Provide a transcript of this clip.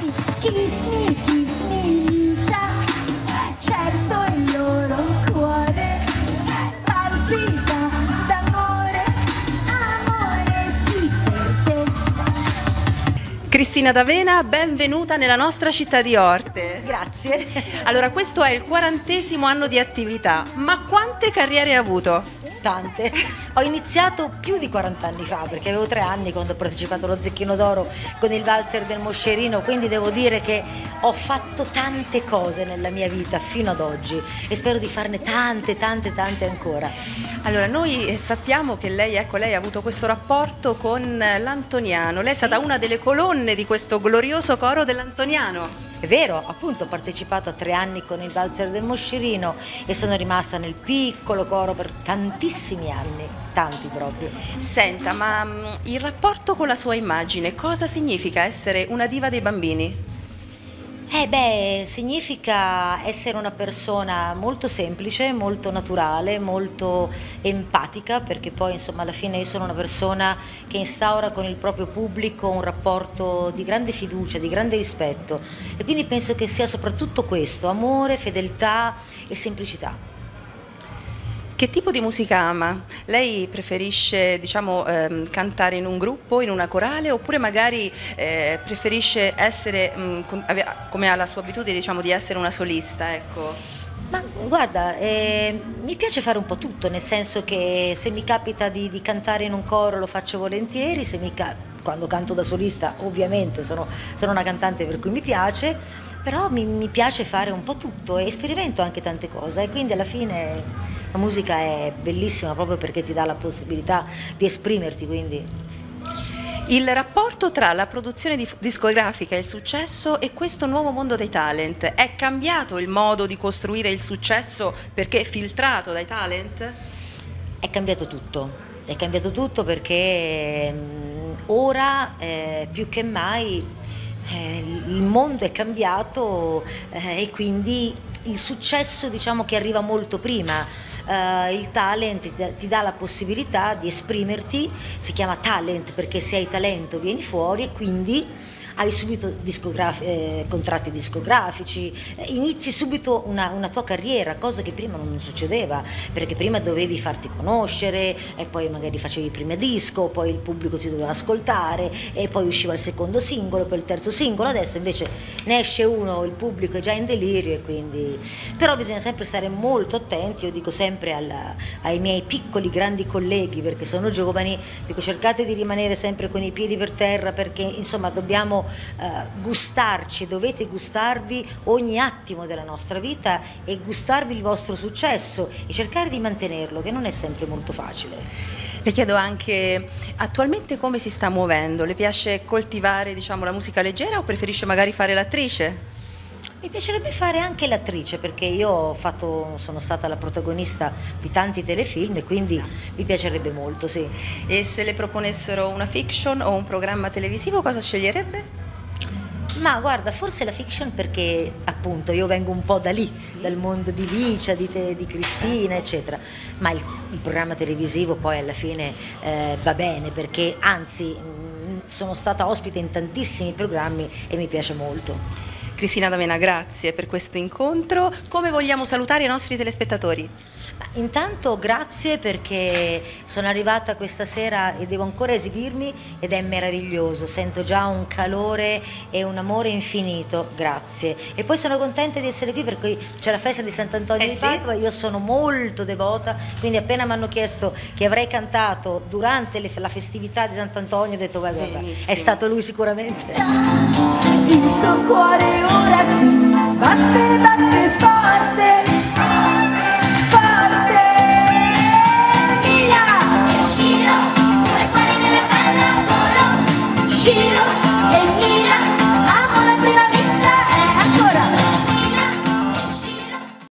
Kiss me, kiss me, Licia. Certo il loro cuore palpita d'amore, amore sì per te. Cristina D'Avena, benvenuta nella nostra città di Orte. Grazie. Allora, questo è il quarantesimo anno di attività, ma quante carriere hai avuto? Tante. Ho iniziato più di 40 anni fa, perché avevo tre anni quando ho partecipato allo Zecchino d'Oro con il valzer del Moscerino, quindi devo dire che ho fatto tante cose nella mia vita fino ad oggi e spero di farne tante, tante, tante ancora. Allora, noi eh, sappiamo che lei, ecco, lei ha avuto questo rapporto con eh, l'Antoniano. Lei è stata una delle colonne di questo glorioso coro dell'Antoniano. È vero, appunto ho partecipato a tre anni con il valzer del Moscerino e sono rimasta nel piccolo coro per tantissimi anni, tanti proprio. Senta, ma mm, il rapporto con la sua immagine, cosa significa essere una diva dei bambini? Eh beh, significa essere una persona molto semplice, molto naturale, molto empatica, perché poi insomma alla fine io sono una persona che instaura con il proprio pubblico un rapporto di grande fiducia, di grande rispetto e quindi penso che sia soprattutto questo, amore, fedeltà e semplicità. Che tipo di musica ama? Lei preferisce, diciamo, ehm, cantare in un gruppo, in una corale, oppure magari eh, preferisce essere, mm, con- ave- come ha la sua abitudine, diciamo, di essere una solista, ecco? Ma guarda, eh, mi piace fare un po' tutto, nel senso che se mi capita di, di cantare in un coro lo faccio volentieri, ca- quando canto da solista ovviamente sono, sono una cantante per cui mi piace, però mi, mi piace fare un po' tutto e sperimento anche tante cose e quindi alla fine la musica è bellissima proprio perché ti dà la possibilità di esprimerti, quindi Il rapporto tra la produzione discografica e il successo e questo nuovo mondo dei talent, è cambiato il modo di costruire il successo perché è filtrato dai talent? È cambiato tutto, è cambiato tutto perché mm, ora eh, più che mai eh, il mondo è cambiato eh, e quindi il successo diciamo che arriva molto prima. Eh, il talent ti ti dà la possibilità di esprimerti, si chiama talent perché se hai talento vieni fuori e quindi hai subito discograf- eh, contratti discografici, eh, inizi subito una, una tua carriera, cosa che prima non succedeva, perché prima dovevi farti conoscere e poi magari facevi il primo disco, poi il pubblico ti doveva ascoltare e poi usciva il secondo singolo, poi il terzo singolo, adesso invece ne esce uno, il pubblico è già in delirio e quindi... Però bisogna sempre stare molto attenti, io dico sempre alla- ai miei piccoli grandi colleghi perché sono giovani, dico cercate di rimanere sempre con i piedi per terra perché insomma dobbiamo gustarci, dovete gustarvi ogni attimo della nostra vita e gustarvi il vostro successo e cercare di mantenerlo, che non è sempre molto facile. Le chiedo anche attualmente come si sta muovendo, le piace coltivare diciamo, la musica leggera o preferisce magari fare l'attrice? Mi piacerebbe fare anche l'attrice perché io ho fatto, sono stata la protagonista di tanti telefilm e quindi mi piacerebbe molto, sì. E se le proponessero una fiction o un programma televisivo cosa sceglierebbe? Ma guarda, forse la fiction perché appunto io vengo un po' da lì, dal mondo di Licia, di, te, di Cristina, eccetera. Ma il, il programma televisivo poi alla fine eh, va bene perché anzi mh, sono stata ospite in tantissimi programmi e mi piace molto. Cristina D'Avena, grazie per questo incontro. Come vogliamo salutare i nostri telespettatori? Intanto grazie perché sono arrivata questa sera e devo ancora esibirmi ed è meraviglioso, sento già un calore e un amore infinito, grazie. E poi sono contenta di essere qui perché c'è la festa di Sant'Antonio Eh di sì. Padova, io sono molto devota, quindi appena mi hanno chiesto che avrei cantato durante le- la festività di Sant'Antonio ho detto "Vai, guarda, Benissimo. è stato lui sicuramente. il suo cuore ora si